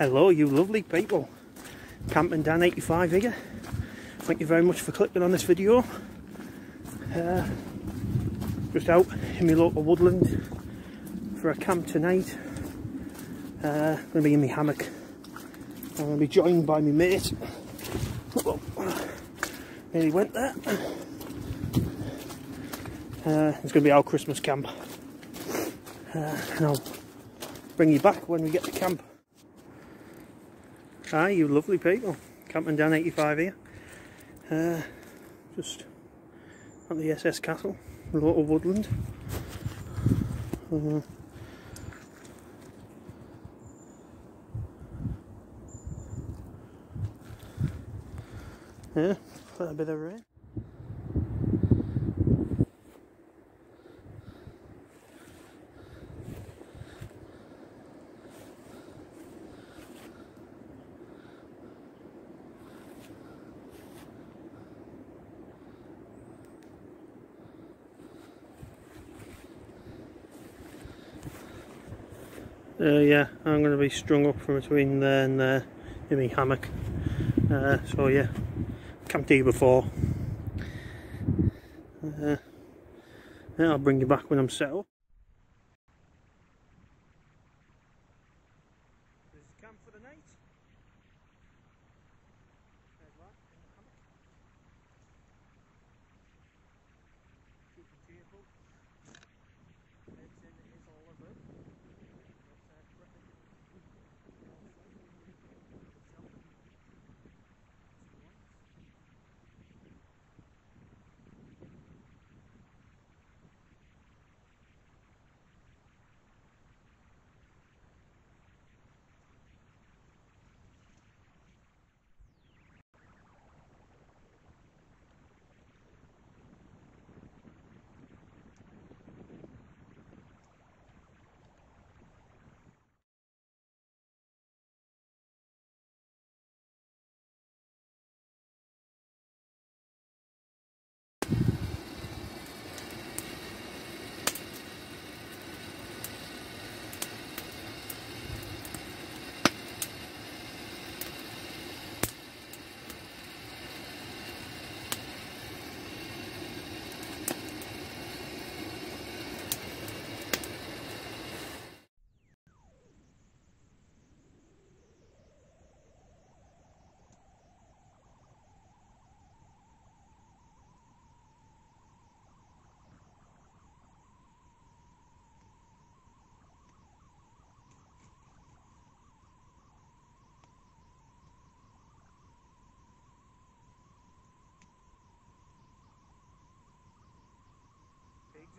Hello you lovely people, Camping Dan 85 here. Thank you very much for clicking on this video. Uh, just out in my local woodland for a camp tonight. Uh, going to be in my hammock. I'm going to be joined by my mate. Oh, nearly went there. Uh, it's going to be our Christmas camp. Uh, and I'll bring you back when we get to camp. Hi, you lovely people. Camping Dan 85 here. Uh, just at the SS Castle, a little woodland. Uh, yeah, a bit of rain. Uh, yeah, I'm going to be strung up from between there and there in my hammock. Uh, so yeah, camped here before. Uh, yeah, I'll bring you back when I'm set up.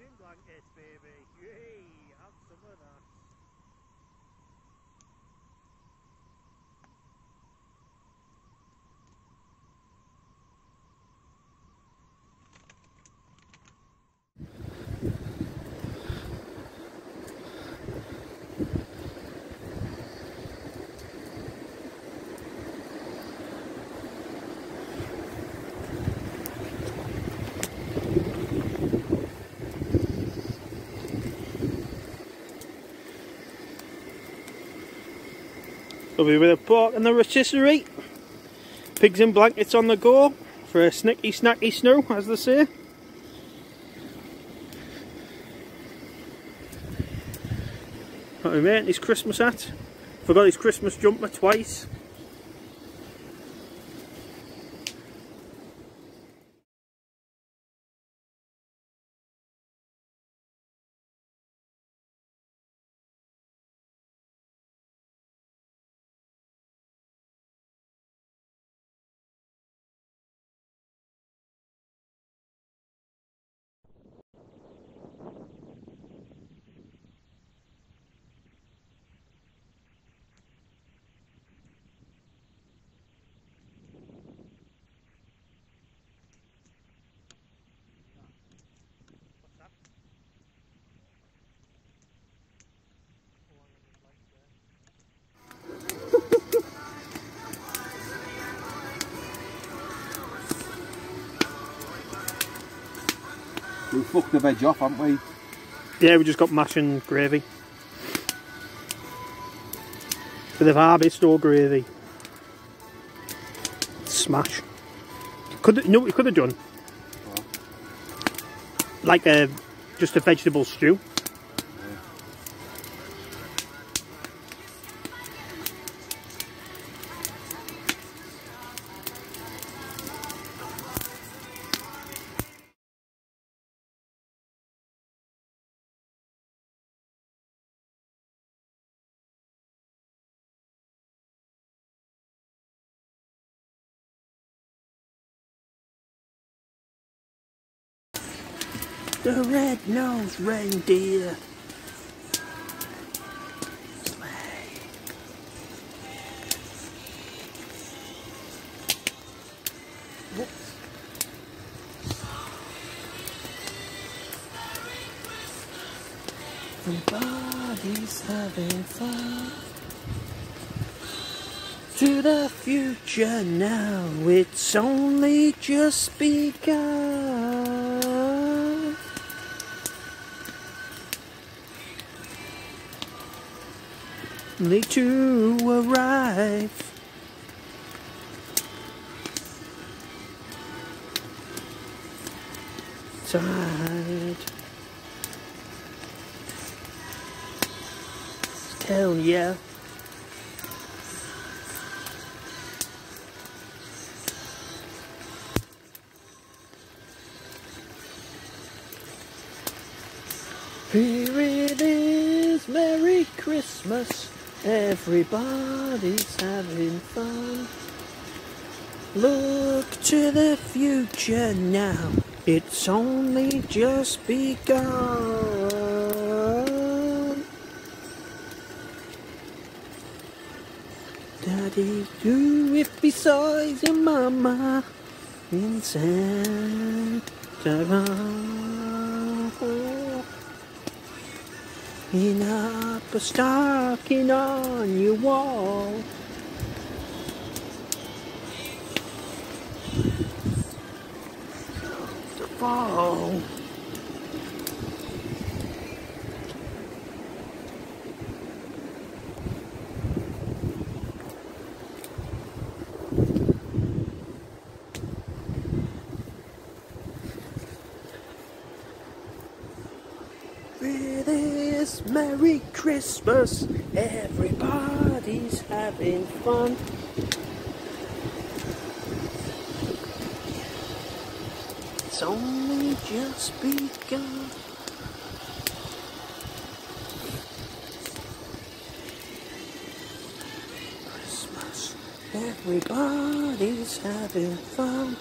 In blankets, baby. Yay! Have some of that. Lovely bit of pork and the rotisserie. Pigs in blankets on the go for a snicky snacky snow, as they say. Got my mate his Christmas hat. Forgot his Christmas jumper twice. Fucked the veg off, haven't we? Yeah, we just got mash and gravy. Bit of harvest or gravy. Smash. Could you know what we could have done? Like a just a vegetable stew. The red-nosed reindeer. Everybody's having fun. To the future now, it's only just begun. Only to arrive. Tide. Hell yeah. Here it is, Merry Christmas. Everybody's having fun. Look to the future now, it's only just begun. Daddy, do it besides your mama in Santa Claus. In up a stocking on your wall. The fall. It is Merry Christmas, everybody's having fun. It's only just begun. Christmas, everybody's having fun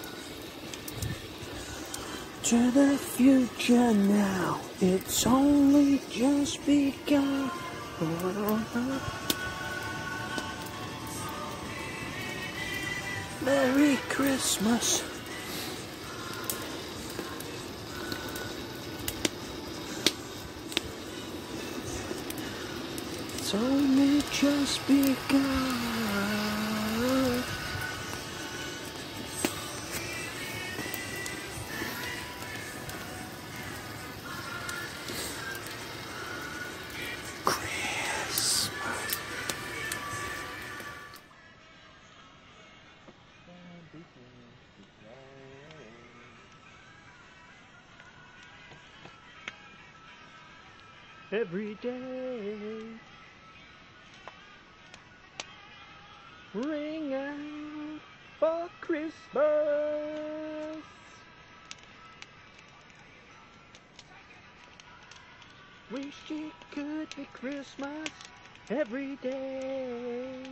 to the future now. It's only just begun. Merry Christmas. It's only just begun. Every day, ring out for Christmas. Wish it could be Christmas every day.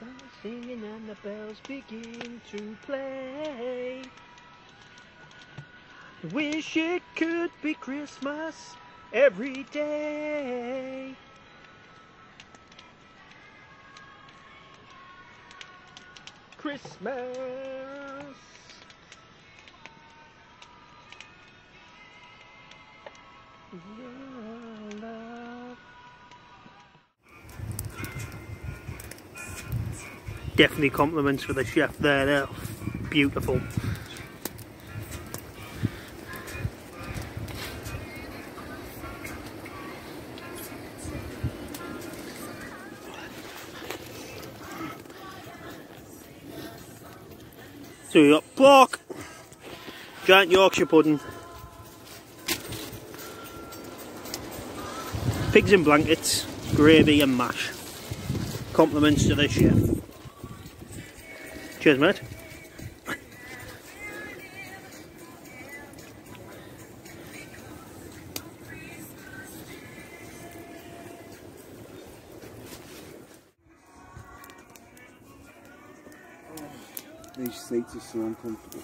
Sun singing and the bells begin to play. Wish it could be Christmas every day. Christmas. Love. Definitely compliments for the chef there. Beautiful. So we got pork, giant Yorkshire pudding, pigs in blankets, gravy and mash. Compliments to the chef. Cheers mate. Seats are so uncomfortable.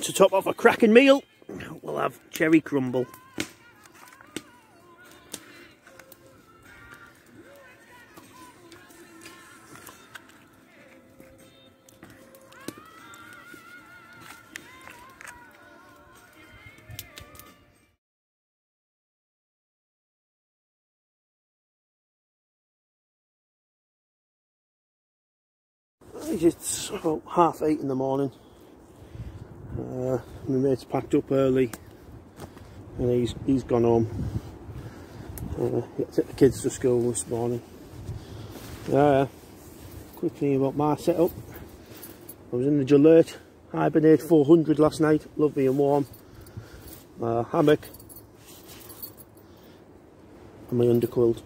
To top off a cracking meal, we'll have cherry crumble. It's about half eight in the morning. Uh, my mate's packed up early and he's he's gone home. Uh, took the kids to school this morning. Uh, quick thing about my setup. I was in the Gelert Hibernate 400 last night, lovely and warm. Uh, hammock and my underquilt.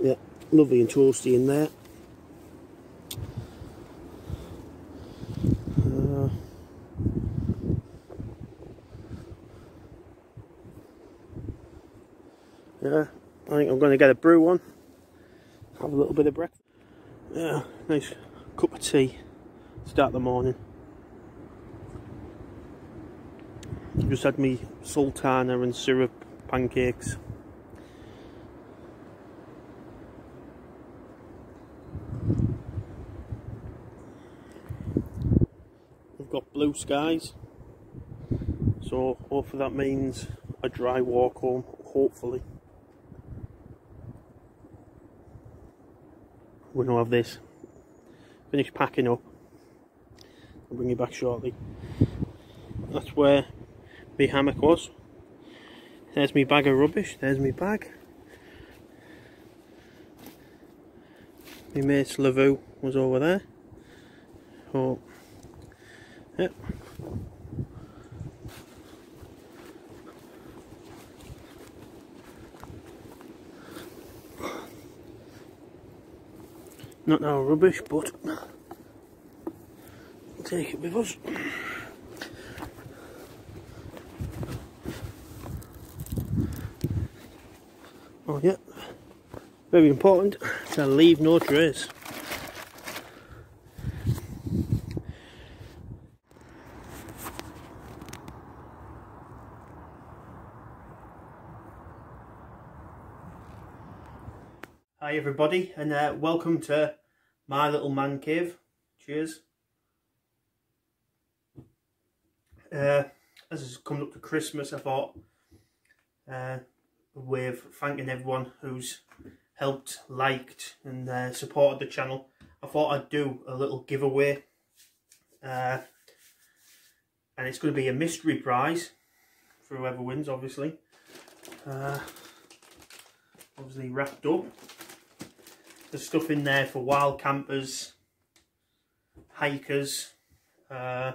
Yeah, lovely and toasty in there. Yeah, I think I'm going to get a brew one. Have a little bit of breakfast. Yeah, nice cup of tea. Start the morning. Just had me sultana and syrup pancakes. We've got blue skies. So hopefully that means a dry walk home, hopefully. Going to have this. Finish packing up. I'll bring you back shortly. That's where my hammock was. There's my bag of rubbish. There's my bag. My mate's Lavvu was over there. Oh Not our rubbish, but take it with us. Oh yeah, very important to leave no trace. Hi everybody and uh, welcome to my little man cave. Cheers. Uh, as it's coming up to Christmas I thought uh, with thanking everyone who's helped, liked and uh, supported the channel I thought I'd do a little giveaway uh, and it's going to be a mystery prize for whoever wins obviously. Uh, obviously wrapped up there's stuff in there for wild campers, hikers, uh,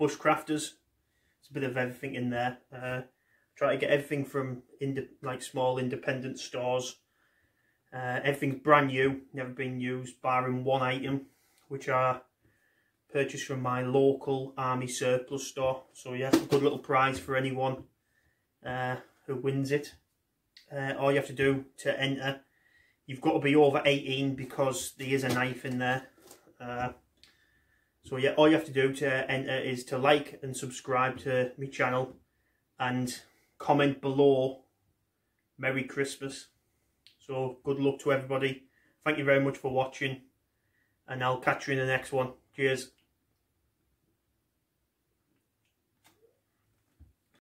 bushcrafters. It's a bit of everything in there. Uh, try to get everything from like small independent stores. Uh, everything's brand new, never been used, barring one item, which are purchased from my local army surplus store. So yeah, a good little prize for anyone uh, who wins it. Uh, all you have to do to enter You've got to be over 18 because there is a knife in there. Uh, so yeah, all you have to do to enter is to like and subscribe to my channel and comment below Merry Christmas. So good luck to everybody. Thank you very much for watching and I'll catch you in the next one. Cheers.